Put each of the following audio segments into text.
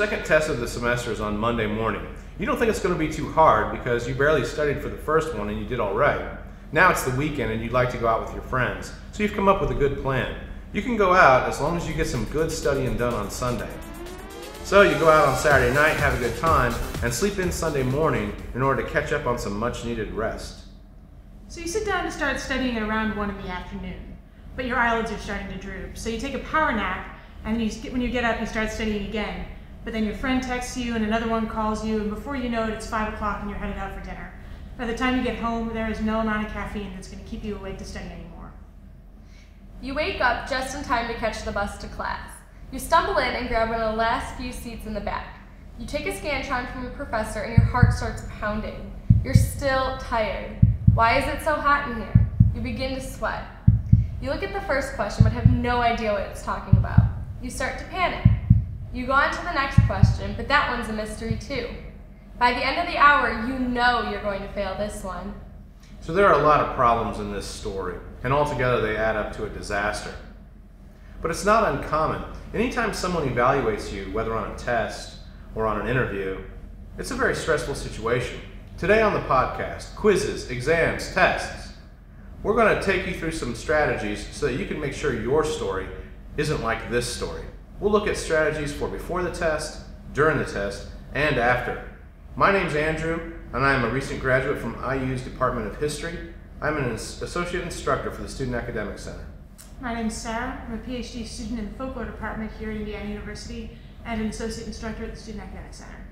Second test of the semester is on Monday morning. You don't think it's going to be too hard because you barely studied for the first one and you did all right. Now it's the weekend and you'd like to go out with your friends, so you've come up with a good plan. You can go out as long as you get some good studying done on Sunday. So you go out on Saturday night, have a good time, and sleep in Sunday morning in order to catch up on some much needed rest. So you sit down to start studying at around 1 in the afternoon, but your eyelids are starting to droop. So you take a power nap, and then you, when you get up, you start studying again. But then your friend texts you, and another one calls you, and before you know it, it's 5 o'clock and you're headed out for dinner. By the time you get home, there is no amount of caffeine that's going to keep you awake to study anymore. You wake up just in time to catch the bus to class. You stumble in and grab one of the last few seats in the back. You take a Scantron from your professor and your heart starts pounding. You're still tired. Why is it so hot in here? You begin to sweat. You look at the first question but have no idea what it's talking about. You start to panic. You go on to the next question, but that one's a mystery too. By the end of the hour, you know you're going to fail this one. So there are a lot of problems in this story, and altogether they add up to a disaster. But it's not uncommon. Anytime someone evaluates you, whether on a test or on an interview, it's a very stressful situation. Today on the podcast, quizzes, exams, tests. We're going to take you through some strategies so that you can make sure your story isn't like this story. We'll look at strategies for before the test, during the test, and after. My name's Andrew, and I am a recent graduate from IU's Department of History. I'm an associate instructor for the Student Academic Center. My name is Sarah. I'm a PhD student in the Folklore Department here at Indiana University and an associate instructor at the Student Academic Center.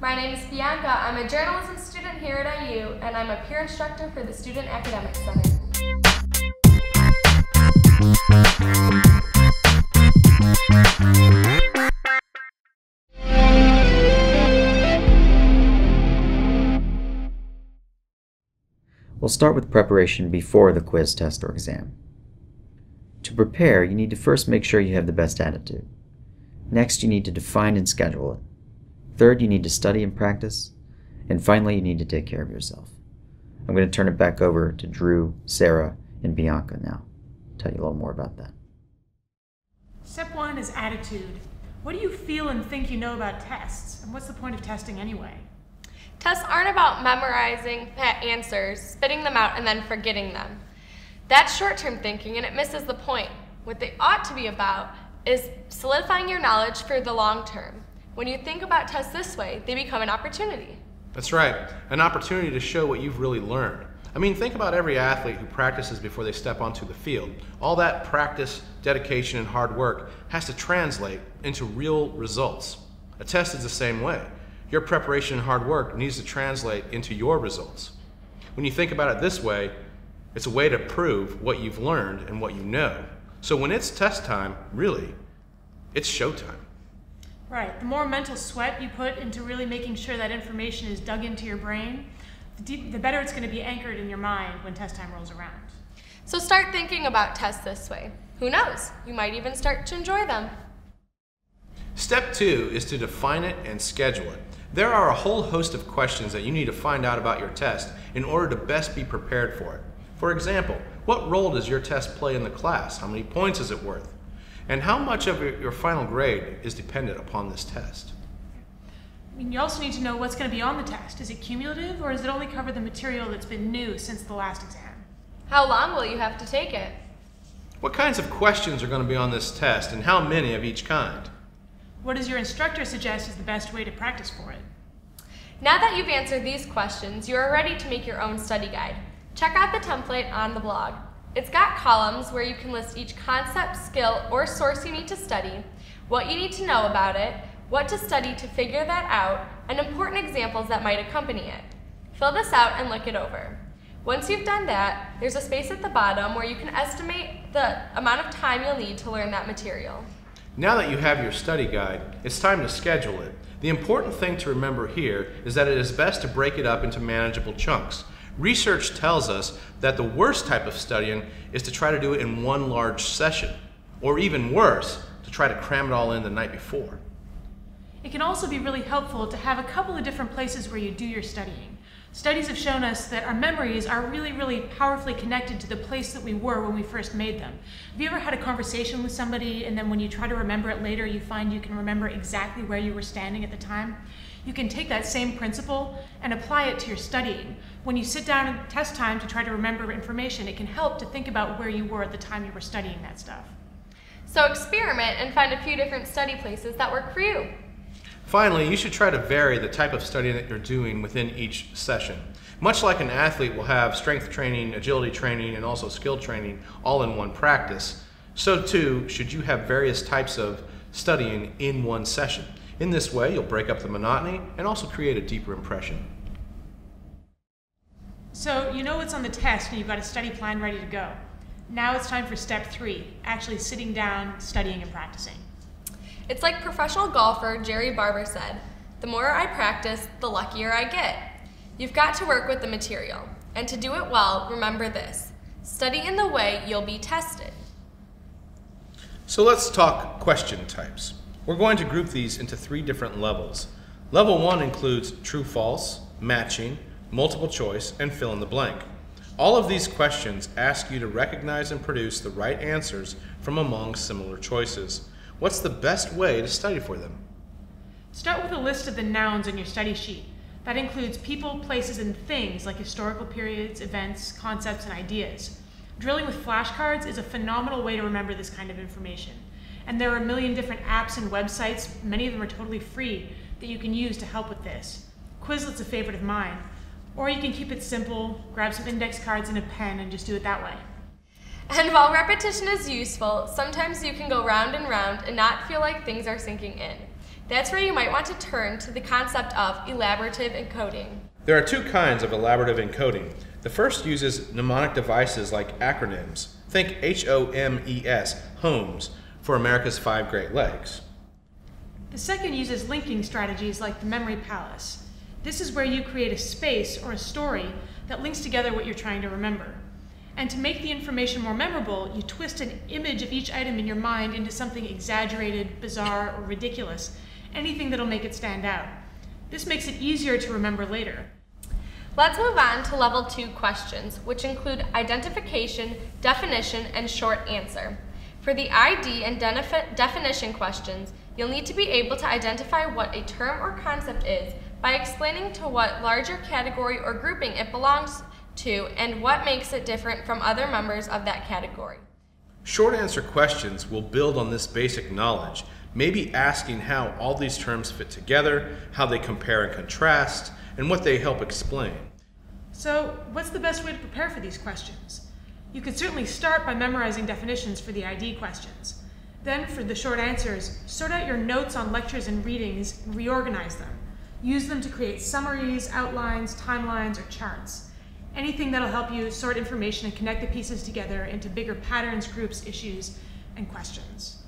My name is Bianca. I'm a journalism student here at IU, and I'm a peer instructor for the Student Academic Center. We'll start with preparation before the quiz, test, or exam. To prepare, you need to first make sure you have the best attitude. Next, you need to define and schedule it. Third, you need to study and practice. And finally, you need to take care of yourself. I'm going to turn it back over to Drew, Sarah, and Bianca now. Tell you a little more about that. Step one is attitude. What do you feel and think you know about tests? And what's the point of testing anyway? Tests aren't about memorizing answers, spitting them out, and then forgetting them. That's short term thinking, and it misses the point. What they ought to be about is solidifying your knowledge for the long term. When you think about tests this way, they become an opportunity. That's right, an opportunity to show what you've really learned. I mean, think about every athlete who practices before they step onto the field. All that practice, dedication, and hard work has to translate into real results. A test is the same way. Your preparation and hard work needs to translate into your results. When you think about it this way, it's a way to prove what you've learned and what you know. So when it's test time, really, it's showtime. Right. The more mental sweat you put into really making sure that information is dug into your brain, deep, the better it's going to be anchored in your mind when test time rolls around. So start thinking about tests this way. Who knows? You might even start to enjoy them. Step two is to define it and schedule it. There are a whole host of questions that you need to find out about your test in order to best be prepared for it. For example, what role does your test play in the class? How many points is it worth? And how much of your final grade is dependent upon this test? I mean, you also need to know what's going to be on the test. Is it cumulative or does it only cover the material that's been new since the last exam? How long will you have to take it? What kinds of questions are going to be on this test and how many of each kind? What does your instructor suggest is the best way to practice for it? Now that you've answered these questions, you are ready to make your own study guide. Check out the template on the blog. It's got columns where you can list each concept, skill, or source you need to study, what you need to know about it, what to study to figure that out, and important examples that might accompany it. Fill this out and look it over. Once you've done that, there's a space at the bottom where you can estimate the amount of time you'll need to learn that material. Now that you have your study guide, it's time to schedule it. The important thing to remember here is that it is best to break it up into manageable chunks. Research tells us that the worst type of studying is to try to do it in one large session, or even worse, to try to cram it all in the night before. It can also be really helpful to have a couple of different places where you do your studying. Studies have shown us that our memories are really, really powerfully connected to the place that we were when we first made them. Have you ever had a conversation with somebody and then when you try to remember it later, you find you can remember exactly where you were standing at the time? You can take that same principle and apply it to your studying. When you sit down at test time to try to remember information, it can help to think about where you were at the time you were studying that stuff. So experiment and find a few different study places that work for you. Finally, you should try to vary the type of studying that you're doing within each session. Much like an athlete will have strength training, agility training, and also skill training all in one practice, so too should you have various types of studying in one session. In this way, you'll break up the monotony and also create a deeper impression. So you know what's on the test and you've got a study plan ready to go. Now it's time for step three, actually sitting down, studying, and practicing. It's like professional golfer Jerry Barber said the more I practice, the luckier I get. You've got to work with the material. And to do it well, remember this study in the way you'll be tested. So let's talk question types. We're going to group these into three different levels. Level one includes true false, matching, multiple choice, and fill in the blank. All of these questions ask you to recognize and produce the right answers from among similar choices. What's the best way to study for them? Start with a list of the nouns in your study sheet. That includes people, places, and things like historical periods, events, concepts, and ideas. Drilling with flashcards is a phenomenal way to remember this kind of information. And there are a million different apps and websites, many of them are totally free, that you can use to help with this. Quizlet's a favorite of mine. Or you can keep it simple, grab some index cards and a pen, and just do it that way. And while repetition is useful, sometimes you can go round and round and not feel like things are sinking in. That's where you might want to turn to the concept of elaborative encoding. There are two kinds of elaborative encoding. The first uses mnemonic devices like acronyms. Think H O M E S, HOMES, for America's Five Great Lakes. The second uses linking strategies like the memory palace. This is where you create a space or a story that links together what you're trying to remember. And to make the information more memorable, you twist an image of each item in your mind into something exaggerated, bizarre, or ridiculous, anything that'll make it stand out. This makes it easier to remember later. Let's move on to level two questions, which include identification, definition, and short answer. For the ID and definition questions, you'll need to be able to identify what a term or concept is by explaining to what larger category or grouping it belongs to and what makes it different from other members of that category. Short answer questions will build on this basic knowledge, maybe asking how all these terms fit together, how they compare and contrast, and what they help explain. So, what's the best way to prepare for these questions? You could certainly start by memorizing definitions for the ID questions. Then, for the short answers, sort out your notes on lectures and readings and reorganize them. Use them to create summaries, outlines, timelines, or charts. Anything that'll help you sort information and connect the pieces together into bigger patterns, groups, issues, and questions.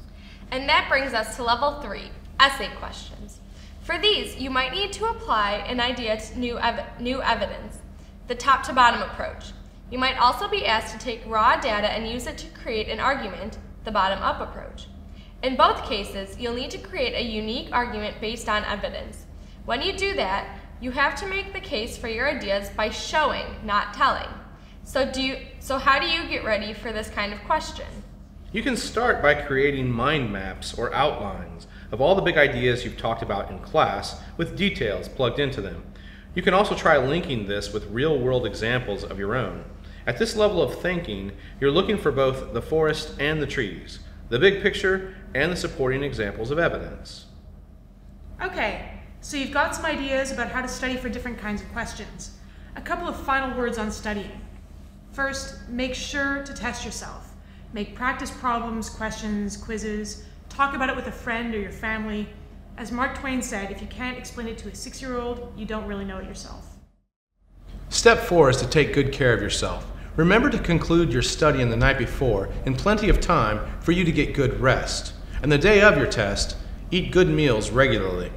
And that brings us to level three, essay questions. For these, you might need to apply an idea to new, ev new evidence, the top to bottom approach. You might also be asked to take raw data and use it to create an argument, the bottom-up approach. In both cases, you'll need to create a unique argument based on evidence. When you do that, you have to make the case for your ideas by showing, not telling. So, do you, so how do you get ready for this kind of question? You can start by creating mind maps or outlines of all the big ideas you've talked about in class with details plugged into them. You can also try linking this with real world examples of your own. At this level of thinking, you're looking for both the forest and the trees, the big picture and the supporting examples of evidence. Okay, so you've got some ideas about how to study for different kinds of questions. A couple of final words on studying. First, make sure to test yourself. Make practice problems, questions, quizzes. Talk about it with a friend or your family. As Mark Twain said, if you can't explain it to a six year old, you don't really know it yourself. Step four is to take good care of yourself. Remember to conclude your studying the night before in plenty of time for you to get good rest. And the day of your test, eat good meals regularly.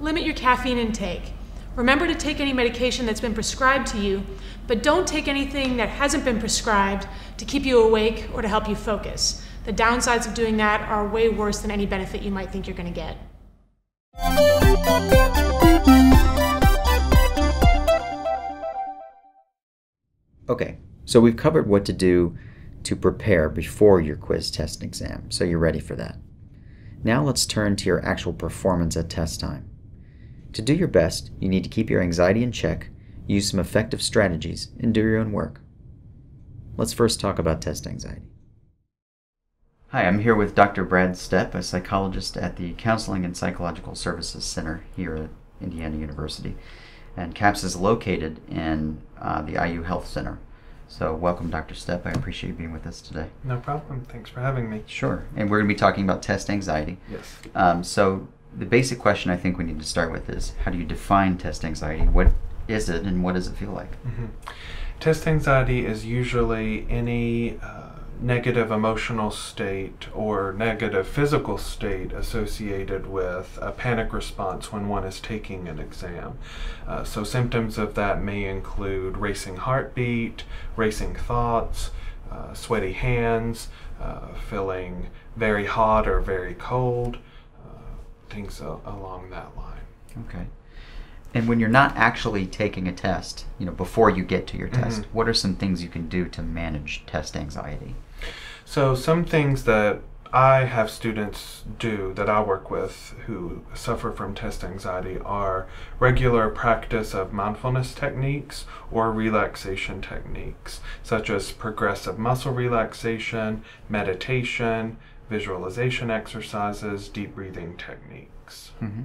Limit your caffeine intake. Remember to take any medication that's been prescribed to you, but don't take anything that hasn't been prescribed to keep you awake or to help you focus. The downsides of doing that are way worse than any benefit you might think you're going to get. Okay, so we've covered what to do to prepare before your quiz test and exam, so you're ready for that. Now let's turn to your actual performance at test time. To do your best, you need to keep your anxiety in check, use some effective strategies, and do your own work. Let's first talk about test anxiety. Hi, I'm here with Dr. Brad Stepp, a psychologist at the Counseling and Psychological Services Center here at Indiana University. And CAPS is located in uh, the IU Health Center. So, welcome, Dr. Stepp. I appreciate you being with us today. No problem. Thanks for having me. Sure. And we're going to be talking about test anxiety. Yes. Um, so, the basic question I think we need to start with is how do you define test anxiety? What is it and what does it feel like? hmm Test anxiety is usually any uh, negative emotional state or negative physical state associated with a panic response when one is taking an exam. Uh, so, symptoms of that may include racing heartbeat, racing thoughts, uh, sweaty hands, uh, feeling very hot or very cold, things a- along that line. Okay. And when you're not actually taking a test, you know, before you get to your test, Mhm. what are some things you can do to manage test anxiety? So, some things that I have students do that I work with who suffer from test anxiety are regular practice of mindfulness techniques or relaxation techniques, such as progressive muscle relaxation, meditation, visualization exercises, deep breathing techniques. Mm-hmm.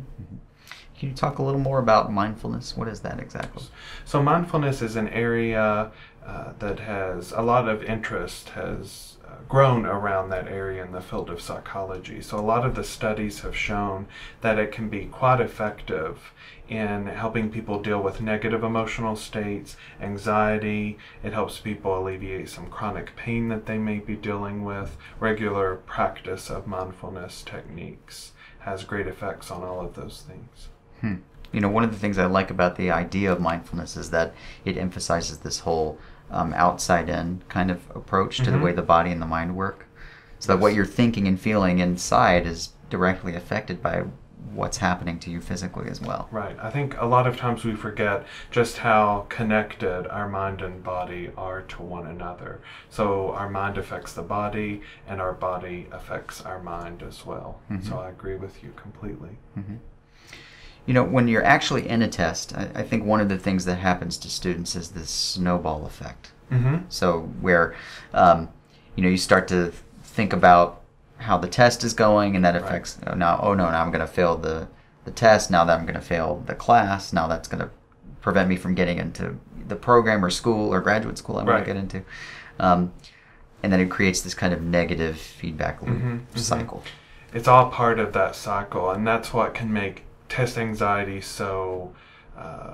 Can you talk a little more about mindfulness? What is that exactly? So mindfulness is an area uh, that has a lot of interest, has grown around that area in the field of psychology. So a lot of the studies have shown that it can be quite effective in helping people deal with negative emotional states, anxiety. It helps people alleviate some chronic pain that they may be dealing with. Regular practice of mindfulness techniques has great effects on all of those things. Hmm. You know, one of the things I like about the idea of mindfulness is that it emphasizes this whole um, outside in kind of approach to the Mhm. way the body and the mind work. So that what you're thinking and feeling inside is directly affected by what's happening to you physically as well. Right. I think a lot of times we forget just how connected our mind and body are to one another. So our mind affects the body, and our body affects our mind as well. Mhm. So I agree with you completely. hmm You know, when you're actually in a test, I, I think one of the things that happens to students is this snowball effect. Mm-hmm. So where, um, you know, you start to think about how the test is going, and that Right. affects. Oh, now, oh no, now I'm going to fail the the test. Now that I'm going to fail the class. Now that's going to prevent me from getting into the program or school or graduate school I want Right. to get into. Um, and then it creates this kind of negative feedback loop Mhm, mhm. cycle. It's all part of that cycle, and that's what can make test anxiety so. Uh,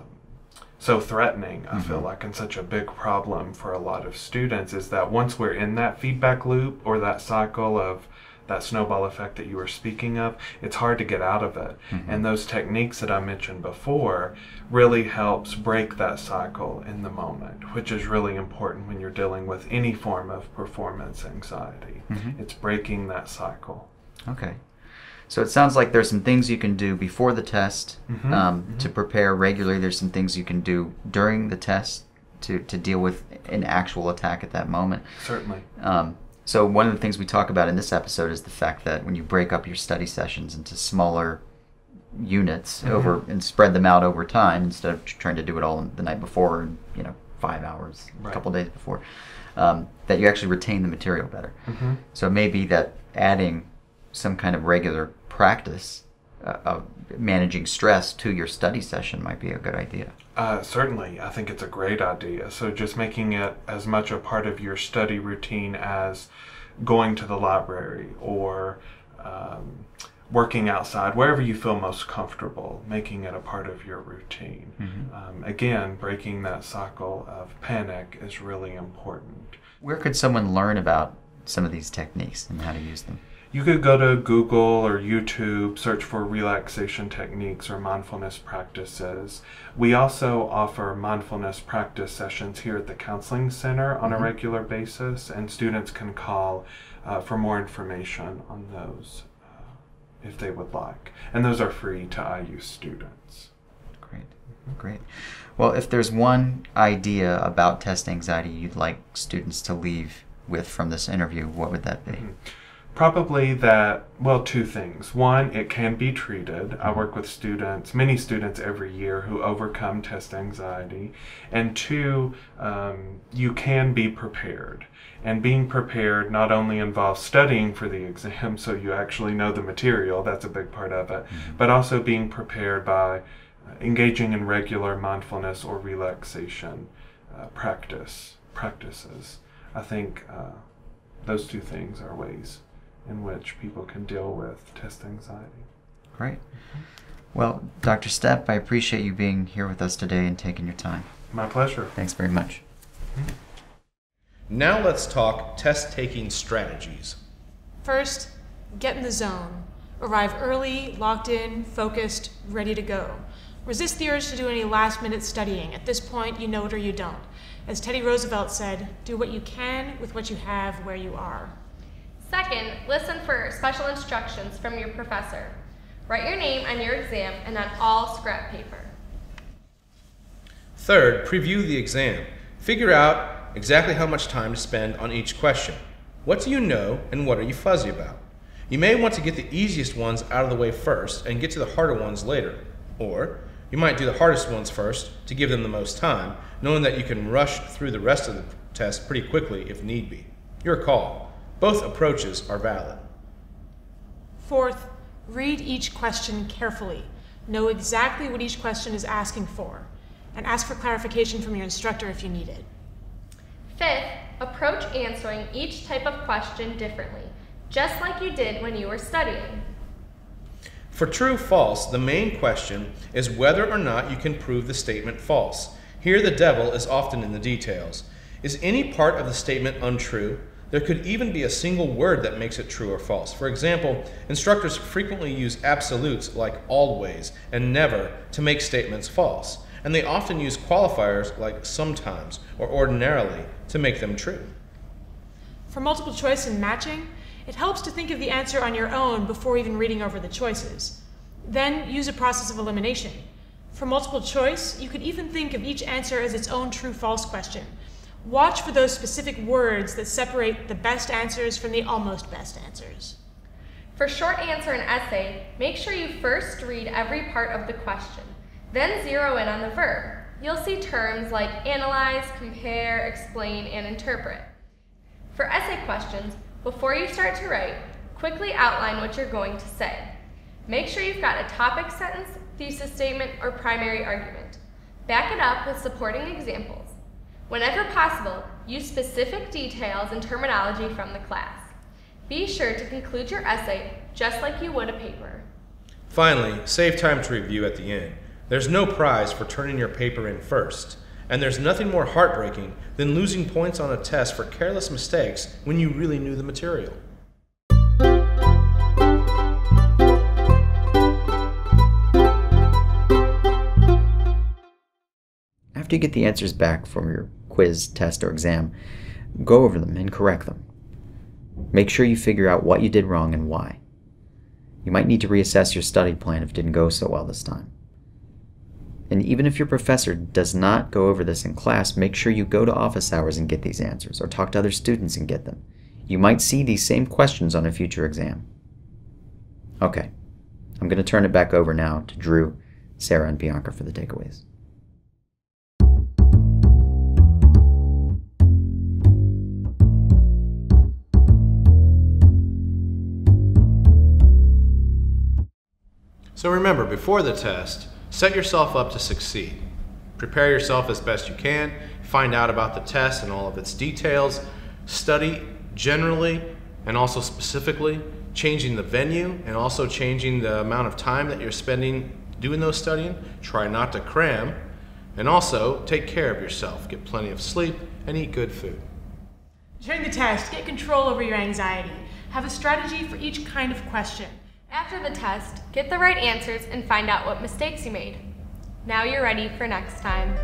so threatening, I feel Mhm. like, and such a big problem for a lot of students is that once we're in that feedback loop or that cycle of that snowball effect that you were speaking of, it's hard to get out of it. Mhm. And those techniques that I mentioned before really helps break that cycle in the moment, which is really important when you're dealing with any form of performance anxiety. Mhm. It's breaking that cycle. Okay. So it sounds like there's some things you can do before the test Mhm, um, mhm. to prepare regularly. There's some things you can do during the test to, to deal with an actual attack at that moment. Certainly. Um, so one of the things we talk about in this episode is the fact that when you break up your study sessions into smaller units Mhm. over and spread them out over time instead of trying to do it all the night before and you know five hours a Right. couple days before um, that you actually retain the material better hmm so it may be that adding some kind of regular practice uh, of managing stress to your study session might be a good idea. Uh, certainly, I think it's a great idea. So, just making it as much a part of your study routine as going to the library or um, working outside, wherever you feel most comfortable, making it a part of your routine. Mhm. Um, again, breaking that cycle of panic is really important. Where could someone learn about some of these techniques and how to use them? You could go to Google or YouTube, search for relaxation techniques or mindfulness practices. We also offer mindfulness practice sessions here at the Counseling Center on Mhm. a regular basis, and students can call uh, for more information on those uh, if they would like. And those are free to IU students. Great. Great. Great. Well, if there's one idea about test anxiety you'd like students to leave with from this interview, what would that be? Probably that, well, two things. One, it can be treated. I work with students, many students every year who overcome test anxiety. And two, um, you can be prepared. And being prepared not only involves studying for the exam, so you actually know the material, that's a big part of it, but also being prepared by engaging in regular mindfulness or relaxation uh, practice practices. I think uh, those two things are ways in which people can deal with test anxiety. Great. Well, Dr. Stepp, I appreciate you being here with us today and taking your time. My pleasure. Thanks very much. Mm-hmm. Now let's talk test taking strategies. First, get in the zone. Arrive early, locked in, focused, ready to go. Resist the urge to do any last minute studying. At this point, you know it or you don't. As Teddy Roosevelt said, do what you can with what you have where you are. Second, listen for special instructions from your professor. Write your name on your exam and on all scrap paper. Third, preview the exam. Figure out exactly how much time to spend on each question. What do you know and what are you fuzzy about? You may want to get the easiest ones out of the way first and get to the harder ones later. Or you might do the hardest ones first to give them the most time, knowing that you can rush through the rest of the test pretty quickly if need be. Your call. Both approaches are valid. Fourth, read each question carefully. Know exactly what each question is asking for, and ask for clarification from your instructor if you need it. Fifth, approach answering each type of question differently, just like you did when you were studying. For true false, the main question is whether or not you can prove the statement false. Here, the devil is often in the details. Is any part of the statement untrue? There could even be a single word that makes it true or false. For example, instructors frequently use absolutes like always and never to make statements false, and they often use qualifiers like sometimes or ordinarily to make them true. For multiple choice and matching, it helps to think of the answer on your own before even reading over the choices. Then use a process of elimination. For multiple choice, you could even think of each answer as its own true false question. Watch for those specific words that separate the best answers from the almost best answers. For short answer and essay, make sure you first read every part of the question, then zero in on the verb. You'll see terms like analyze, compare, explain, and interpret. For essay questions, before you start to write, quickly outline what you're going to say. Make sure you've got a topic sentence, thesis statement, or primary argument. Back it up with supporting examples. Whenever possible, use specific details and terminology from the class. Be sure to conclude your essay just like you would a paper. Finally, save time to review at the end. There's no prize for turning your paper in first, and there's nothing more heartbreaking than losing points on a test for careless mistakes when you really knew the material. After you get the answers back from your quiz, test, or exam, go over them and correct them. Make sure you figure out what you did wrong and why. You might need to reassess your study plan if it didn't go so well this time. And even if your professor does not go over this in class, make sure you go to office hours and get these answers, or talk to other students and get them. You might see these same questions on a future exam. Okay, I'm going to turn it back over now to Drew, Sarah, and Bianca for the takeaways. So remember, before the test, set yourself up to succeed. Prepare yourself as best you can, find out about the test and all of its details, study generally and also specifically, changing the venue and also changing the amount of time that you're spending doing those studying. Try not to cram, and also take care of yourself. Get plenty of sleep and eat good food. During the test, get control over your anxiety. Have a strategy for each kind of question. After the test, get the right answers and find out what mistakes you made. Now you're ready for next time.